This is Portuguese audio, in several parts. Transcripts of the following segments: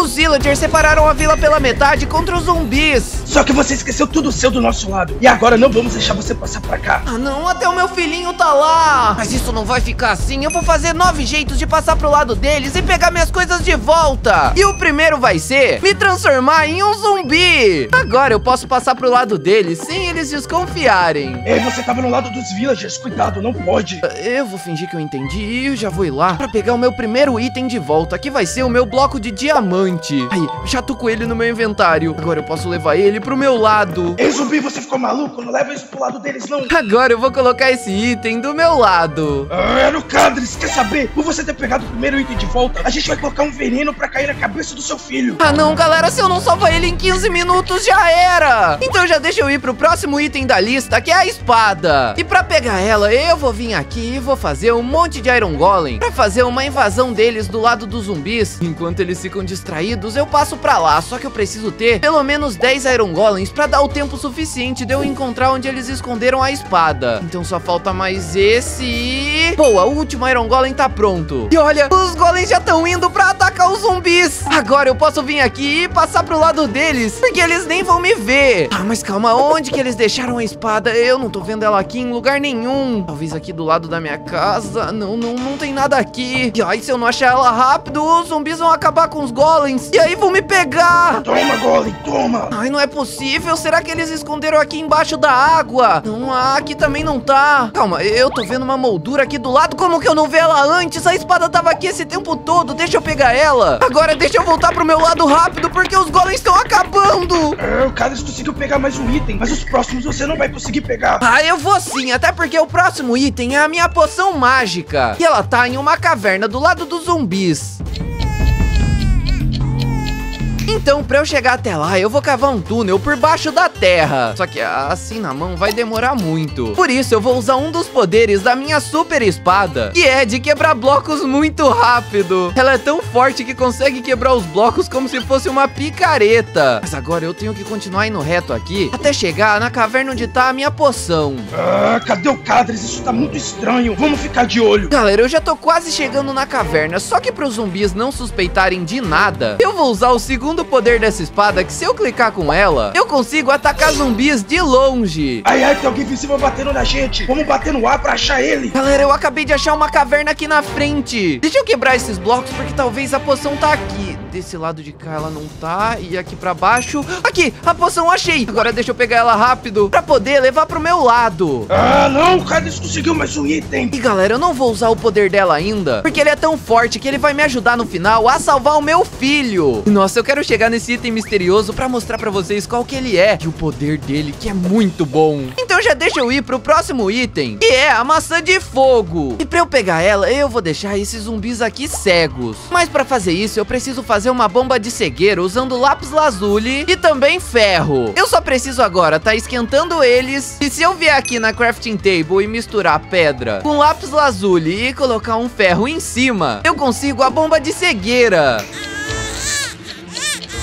Os villagers separaram a vila pela metade contra os zumbis. Só que você esqueceu tudo seu do nosso lado. E agora não vamos deixar você passar pra cá. Ah não, até o meu filhinho tá lá. Mas isso não vai ficar assim. Eu vou fazer nove jeitos de passar pro lado deles e pegar minhas coisas de volta. E o primeiro vai ser me transformar em um zumbi. Agora eu posso passar pro lado deles sem eles desconfiarem. Ei, você tava no lado dos villagers. Cuidado, não pode. Eu vou fingir que eu entendi e eu já vou ir lá pra pegar o meu primeiro item de volta, que vai ser o meu bloco de diamante. Aí, já tô com ele no meu inventário. Agora eu posso levar ele pro meu lado. Ei, zumbi, você ficou maluco? Não leva isso pro lado deles, não. Agora eu vou colocar esse item do meu lado. Ah, era o Cadres. Quer saber? Por você ter pegado o primeiro item de volta, a gente vai colocar um veneno pra cair na cabeça do seu filho. Ah não, galera, se eu não salvar ele em 15 minutos, já era. Então já deixa eu ir pro próximo item da lista, que é a espada. E pra pegar ela, eu vou vir aqui e vou fazer um monte de Iron Golem pra fazer uma invasão deles do lado dos zumbis. Enquanto eles ficam distraídos, eu passo pra lá. Só que eu preciso ter pelo menos 10 Iron Golems pra dar o tempo suficiente de eu encontrar onde eles esconderam a espada. Então só falta mais esse e... Boa, o último Iron Golem tá pronto. E olha, os golems já estão indo pra atacar os zumbis. Agora eu posso vir aqui e passar pro lado deles, porque eles nem vão me ver. Ah, mas calma, onde que eles deixaram a espada? Eu não tô vendo ela aqui em lugar nenhum. Talvez aqui do lado da minha casa. Não, não, não tem nada aqui. E aí, se eu não achar ela rápido, os zumbis vão acabar com os golems. E aí vão me pegar. Toma, Golem, toma. Ai, não é possível. Será que eles esconderam aqui embaixo da água? Não, ah, aqui também não tá. Calma, eu tô vendo uma moldura aqui do lado. Como que eu não vi ela antes? A espada tava aqui esse tempo todo. Deixa eu pegar ela. Agora deixa eu voltar pro meu lado rápido, porque os golems estão acabando. Ah, o Cadres conseguiu pegar mais um item, mas os próximos você não vai conseguir pegar. Ah, eu vou sim, até porque o próximo item é a minha poção mágica. E ela tá em uma caverna do lado dos zumbis. Então, pra eu chegar até lá, eu vou cavar um túnel por baixo da terra. Só que assim na mão vai demorar muito. Por isso, eu vou usar um dos poderes da minha super espada, que é de quebrar blocos muito rápido. Ela é tão forte que consegue quebrar os blocos como se fosse uma picareta. Mas agora eu tenho que continuar indo reto aqui, até chegar na caverna onde tá a minha poção. Ah, cadê o Cadres? Isso tá muito estranho. Vamos ficar de olho. Galera, eu já tô quase chegando na caverna, só que para os zumbis não suspeitarem de nada, eu vou usar o segundo poder dessa espada, que se eu clicar com ela, eu consigo atacar zumbis de longe. Ai, ai, tem alguém invisível batendo na gente. Vamos bater no ar pra achar ele. Galera, eu acabei de achar uma caverna aqui na frente. Deixa eu quebrar esses blocos, porque talvez a poção tá aqui. Desse lado de cá ela não tá, e aqui pra baixo... Aqui, a poção achei. Agora deixa eu pegar ela rápido, pra poder levar pro meu lado. Ah, não, o Cadres conseguiu mais um item. E galera, eu não vou usar o poder dela ainda, porque ele é tão forte que ele vai me ajudar no final a salvar o meu filho. Nossa, eu quero chegar nesse item misterioso pra mostrar pra vocês qual que ele é e o poder dele, que é muito bom. Então já deixa eu ir pro próximo item, que é a maçã de fogo. E pra eu pegar ela, eu vou deixar esses zumbis aqui cegos. Mas pra fazer isso, eu preciso fazer uma bomba de cegueira usando lápis lazuli e também ferro. Eu só preciso agora tá esquentando eles. E se eu vier aqui na crafting table e misturar pedra com lápis lazuli e colocar um ferro em cima, eu consigo a bomba de cegueira.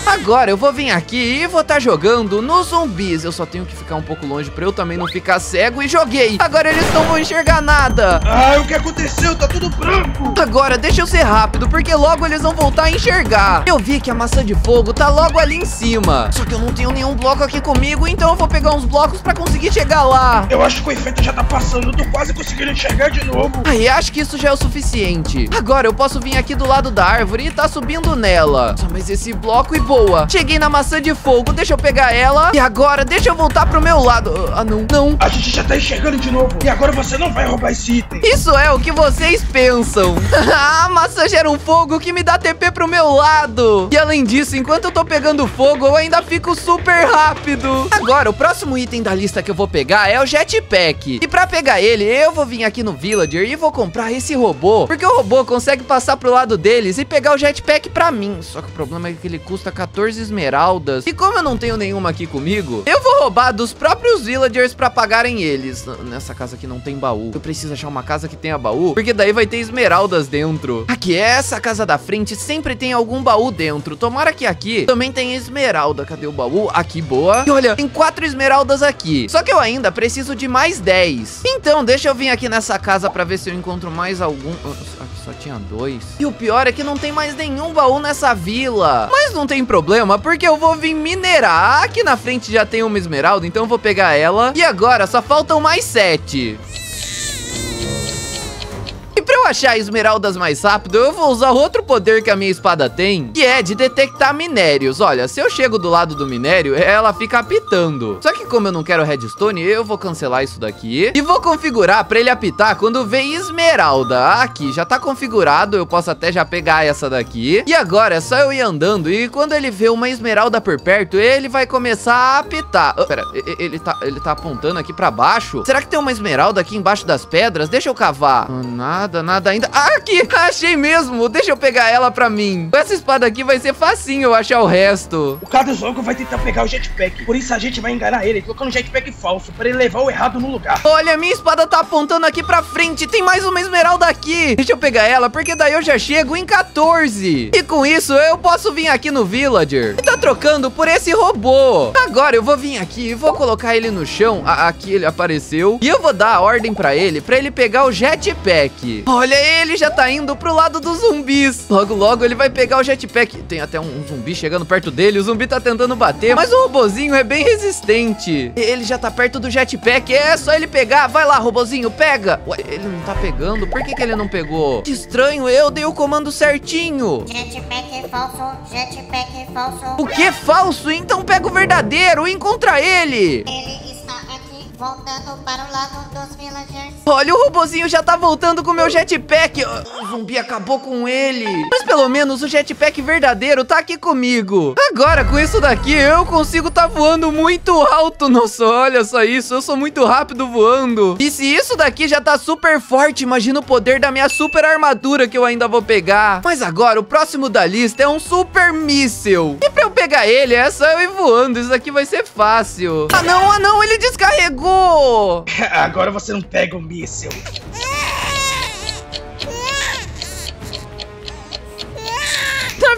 Agora eu vou vir aqui e vou estar tá jogando nos zumbis. Eu só tenho que ficar um pouco longe pra eu também não ficar cego e joguei. Agora eles não vão enxergar nada. Ah, o que aconteceu? Tá tudo branco. Agora deixa eu ser rápido, porque logo eles vão voltar a enxergar. Eu vi que a maçã de fogo tá logo ali em cima. Só que eu não tenho nenhum bloco aqui comigo, então eu vou pegar uns blocos pra conseguir chegar lá. Eu acho que o efeito já tá passando. Eu tô quase conseguindo enxergar de novo. Aí acho que isso já é o suficiente. Agora eu posso vir aqui do lado da árvore e tá subindo nela. Só mais esse bloco e boa. Cheguei na maçã de fogo, deixa eu pegar ela. E agora, deixa eu voltar pro meu lado. Ah, não, não. A gente já tá enxergando de novo. E agora você não vai roubar esse item. Isso é o que vocês pensam. a maçã gera um fogo que me dá TP pro meu lado. E além disso, enquanto eu tô pegando fogo, eu ainda fico super rápido. Agora, o próximo item da lista que eu vou pegar é o jetpack. E pra pegar ele, eu vou vir aqui no Villager e vou comprar esse robô. Porque o robô consegue passar pro lado deles e pegar o jetpack pra mim. Só que o problema é que ele custa 14 esmeraldas. E como eu não tenho nenhuma aqui comigo, eu vou roubar dos próprios villagers pra pagarem eles. Nessa casa aqui não tem baú. Eu preciso achar uma casa que tenha baú, porque daí vai ter esmeraldas dentro. Aqui, essa casa da frente sempre tem algum baú dentro. Tomara que aqui também tem esmeralda. Cadê o baú? Aqui, boa. E olha, tem quatro esmeraldas aqui. Só que eu ainda preciso de mais 10. Então, deixa eu vir aqui nessa casa pra ver se eu encontro mais algum... Só tinha dois. E o pior é que não tem mais nenhum baú nessa vila. Mas não tem problema, porque eu vou vir minerar. Aqui na frente já tem uma esmeralda, então eu vou pegar ela. E agora só faltam mais sete achar esmeraldas mais rápido, eu vou usar outro poder que a minha espada tem, que é de detectar minérios. Olha, se eu chego do lado do minério, ela fica apitando. Só que como eu não quero redstone, eu vou cancelar isso daqui e vou configurar pra ele apitar quando vem esmeralda. Aqui, já tá configurado, eu posso até já pegar essa daqui. E agora é só eu ir andando e quando ele vê uma esmeralda por perto, ele vai começar a apitar. Oh, pera, ele tá, ele tá apontando aqui pra baixo? Será que tem uma esmeralda aqui embaixo das pedras? Deixa eu cavar. Nada, nada nada ainda. Ah, aqui! Achei mesmo! Deixa eu pegar ela pra mim. Com essa espada aqui vai ser facinho eu achar o resto. O Kadozogo vai tentar pegar o jetpack. Por isso a gente vai enganar ele, colocando um jetpack falso, pra ele levar o errado no lugar. Olha, minha espada tá apontando aqui pra frente. Tem mais uma esmeralda aqui. Deixa eu pegar ela, porque daí eu já chego em 14. E com isso, eu posso vir aqui no Villager. E tá trocando por esse robô. Agora eu vou vir aqui e vou colocar ele no chão. Ah, aqui ele apareceu. E eu vou dar a ordem pra ele, pra ele pegar o jetpack. Olha, ele já tá indo pro lado dos zumbis. Logo, logo ele vai pegar o jetpack. Tem até um, um zumbi chegando perto dele. O zumbi tá tentando bater, mas o robozinho é bem resistente. Ele já tá perto do jetpack. É só ele pegar. Vai lá, robozinho, pega. Ué, ele não tá pegando? Por que, que ele não pegou? Que estranho, eu dei o comando certinho. Jetpack é falso, jetpack é falso. O que é falso? Então pega o verdadeiro e encontra ele. Ele voltando para o lado dos villagers. Olha, o robozinho já tá voltando com o meu jetpack. O zumbi acabou com ele. Mas pelo menos o jetpack verdadeiro tá aqui comigo. Agora, com isso daqui, eu consigo tá voando muito alto. Nossa, olha só isso. Eu sou muito rápido voando. E se isso daqui já tá super forte, imagina o poder da minha super armadura que eu ainda vou pegar. Mas agora, o próximo da lista é um super míssil. E pegar ele, é só eu ir voando. Isso daqui vai ser fácil. Ah, não, ah, não. Ele descarregou! Agora você não pega o míssil.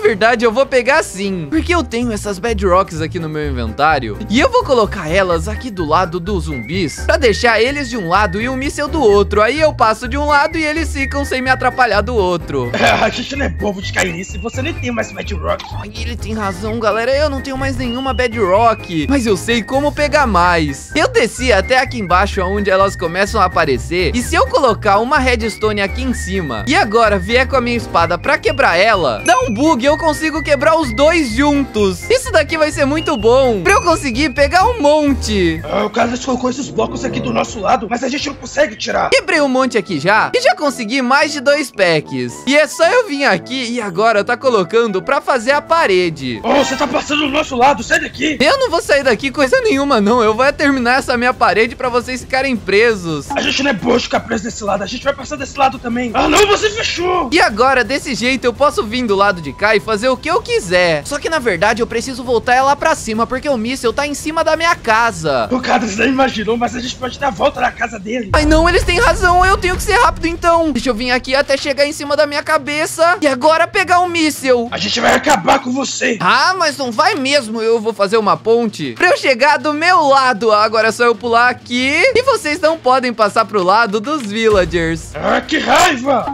Verdade, eu vou pegar sim. Porque eu tenho essas bedrocks aqui no meu inventário. E eu vou colocar elas aqui do lado dos zumbis. Pra deixar eles de um lado e o míssel do outro. Aí eu passo de um lado e eles ficam sem me atrapalhar do outro. a gente não é bobo de cair nisso. Você nem tem mais bedrock. Ai, ele tem razão, galera. Eu não tenho mais nenhuma bedrock. Mas eu sei como pegar mais. Eu desci até aqui embaixo, onde elas começam a aparecer. E se eu colocar uma redstone aqui em cima e agora vier com a minha espada pra quebrar ela, dá um bug, eu consigo quebrar os dois juntos. Isso daqui vai ser muito bom. Pra eu conseguir pegar um monte. Ah, o cara colocou esses blocos aqui do nosso lado, mas a gente não consegue tirar. Quebrei um monte aqui já. E já consegui mais de dois packs. E é só eu vir aqui e agora tá colocando pra fazer a parede. Oh, você tá passando do nosso lado. Sai daqui. Eu não vou sair daqui coisa nenhuma, não. Eu vou terminar essa minha parede pra vocês ficarem presos. A gente não é boa ficar preso desse lado. A gente vai passar desse lado também. Ah, não, você fechou. E agora, desse jeito, eu posso vir do lado de cá e fazer o que eu quiser. Só que na verdade eu preciso voltar ela pra cima, porque o míssel tá em cima da minha casa. O cara, você não imaginou, mas a gente pode dar a volta na casa dele. Ai não, eles têm razão, eu tenho que ser rápido então. Deixa eu vir aqui até chegar em cima da minha cabeça e agora pegar o um míssel. A gente vai acabar com você. Ah, mas não vai mesmo, eu vou fazer uma ponte pra eu chegar do meu lado. Agora é só eu pular aqui e vocês não podem passar pro lado dos villagers. Ah, que raiva!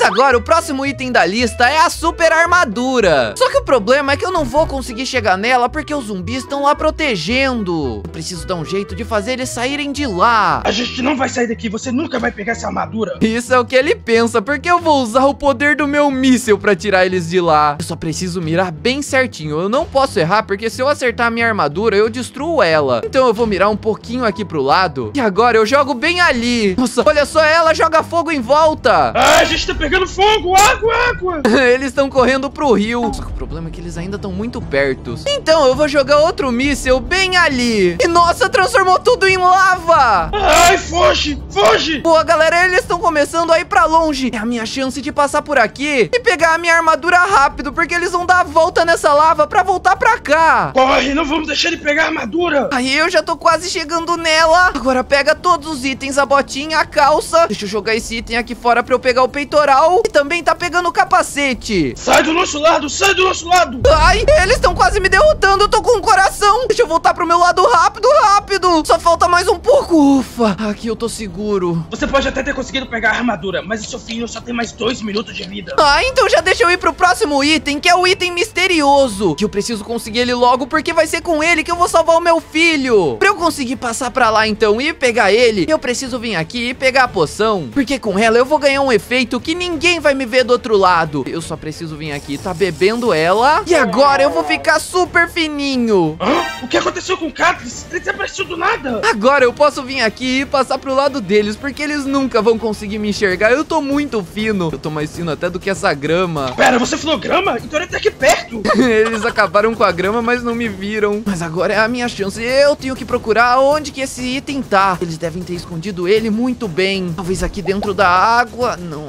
Mas agora o próximo item da lista é a super armadura. Só que o problema é que eu não vou conseguir chegar nela porque os zumbis estão lá protegendo. Eu preciso dar um jeito de fazer eles saírem de lá. A gente não vai sair daqui, você nunca vai pegar essa armadura. Isso é o que ele pensa, porque eu vou usar o poder do meu míssil pra tirar eles de lá. Eu só preciso mirar bem certinho. Eu não posso errar, porque se eu acertar a minha armadura, eu destruo ela. Então eu vou mirar um pouquinho aqui pro lado. E agora eu jogo bem ali. Nossa, olha só, ela joga fogo em volta. Ah, a gente tá pegando fogo! Água, água! eles estão correndo pro rio. Só que o problema é que eles ainda estão muito perto. Então, eu vou jogar outro míssel bem ali. E nossa, transformou tudo em lava! Ai, foge! Foge! Boa, galera, eles estão começando a ir pra longe. É a minha chance de passar por aqui e pegar a minha armadura rápido, porque eles vão dar a volta nessa lava pra voltar pra cá. Corre, não vamos deixar ele pegar a armadura. Aí eu já tô quase chegando nela. Agora pega todos os itens, a botinha, a calça. Deixa eu jogar esse item aqui fora pra eu pegar o peitoral e também tá pegando o capacete. Sai do nosso lado, sai do nosso lado! Ai, eles estão quase me derrotando, eu tô com um coração. Deixa eu voltar pro meu lado rápido, rápido. Só falta mais um pouco. Ufa, aqui eu tô seguro. Você pode até ter conseguido pegar a armadura, mas o seu filho só tem mais dois minutos de vida. Ah, então já deixa eu ir pro próximo item, que é o item misterioso. Que eu preciso conseguir ele logo, porque vai ser com ele que eu vou salvar o meu filho. Pra eu conseguir passar pra lá, então, e pegar ele, eu preciso vir aqui e pegar a poção. Porque com ela eu vou ganhar um efeito que ninguém vai me ver do outro lado. Eu só preciso vir aqui, tá bebendo ela. E agora eu vou ficar super fininho. Hã? O que aconteceu com o Catrice? Ele desapareceu do nada. Agora eu posso vir aqui e passar pro lado deles, porque eles nunca vão conseguir me enxergar. Eu tô muito fino. Eu tô mais fino até do que essa grama. Pera, você falou grama? Então ele tá aqui perto. Eles acabaram com a grama, mas não me viram. Mas agora é a minha chance. Eu tenho que procurar onde que esse item tá. Eles devem ter escondido ele muito bem. Talvez aqui dentro da água. Não,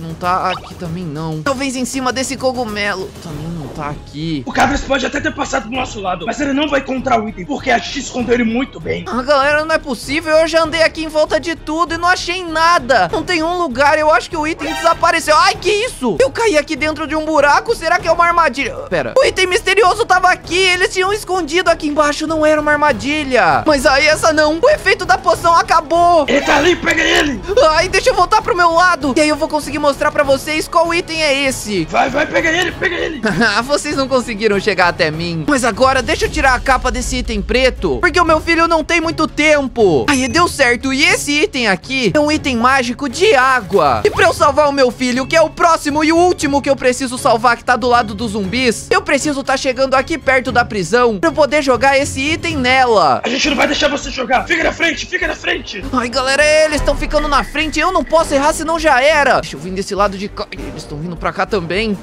não tá. Aqui também não. Talvez em cima desse cogumelo. Também não tá aqui. O Catrice pode até ter passado do nosso lado, mas ele não vai encontrar o item, porque a gente escondeu ele muito bem. Ah, galera, não é possível. Eu já andei aqui em volta de tudo e não achei nada. Não tem um lugar. Eu acho que o item desapareceu. Ai, que isso? Eu caí aqui dentro de um buraco. Será que é uma armadilha? Pera. O item misterioso tava aqui. Eles tinham escondido aqui embaixo. Não era uma armadilha. Mas aí essa não. O efeito da poção acabou. Ele tá ali, pega ele! Ai, deixa eu voltar pro meu lado. E aí eu vou conseguir mostrar pra vocês qual item é esse. Vai, vai, pega ele, pega ele! vocês não conseguiram chegar até mim. Mas agora deixa eu tirar a capa desse item preto. Porque o meu filho não tem muito tempo. Aí deu certo. E esse item aqui é um item mágico de água. E pra eu salvar o meu filho, que é o próximo e o último que eu preciso salvar, que tá do lado dos zumbis, eu preciso tá chegando aqui perto da prisão pra eu poder jogar esse item nela. A gente não vai deixar você jogar! Fica na frente, fica na frente! Ai, galera, eles estão ficando na frente. Eu não posso errar, senão já era. Deixa eu vir desse lado de cá. Eles estão vindo pra cá também.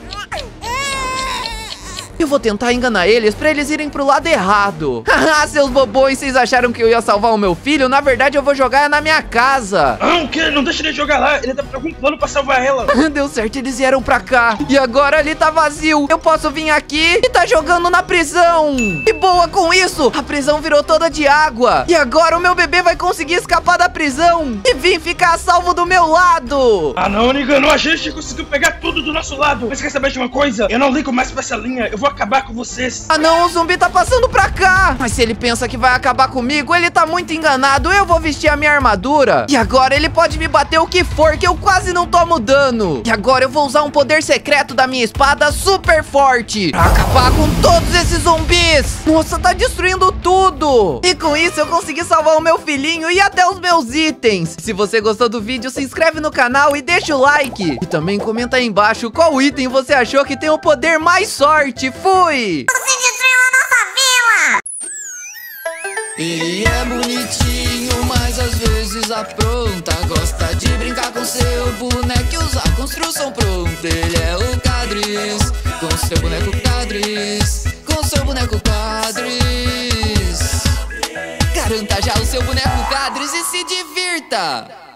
Eu vou tentar enganar eles pra eles irem pro lado errado. Haha, seus bobões, vocês acharam que eu ia salvar o meu filho? Na verdade, eu vou jogar na minha casa. Ah, o que? Não deixa ele jogar lá, ele tá com algum plano pra salvar ela. Deu certo, eles vieram pra cá. E agora ali tá vazio. Eu posso vir aqui e tá jogando na prisão. E boa com isso, a prisão virou toda de água. E agora o meu bebê vai conseguir escapar da prisão e vir ficar salvo do meu lado. Ah não, enganou a gente, conseguiu pegar tudo do nosso lado. Mas quer saber de uma coisa? Eu não ligo mais pra essa linha, eu vou acabar com vocês. Ah não, o zumbi tá passando pra cá. Mas se ele pensa que vai acabar comigo, ele tá muito enganado. Eu vou vestir a minha armadura. E agora ele pode me bater o que for Que eu quase não tomo dano. E agora eu vou usar um poder secreto da minha espada super forte Pra acabar com todos esses zumbis. Nossa, tá destruindo tudo. E com isso eu consegui salvar o meu filhinho E até os meus itens. Se você gostou do vídeo, se inscreve no canal E deixa o like. E também comenta aí embaixo Qual item você achou que tem o poder mais sorte Fui! Você destruiu a nossa vila! Ele é bonitinho, mas às vezes apronta. Gosta de brincar com seu boneco e usar construção pronta. Ele é o Cadris, com seu boneco Cadris, com seu boneco Cadris. Garanta já o seu boneco Cadris e se divirta!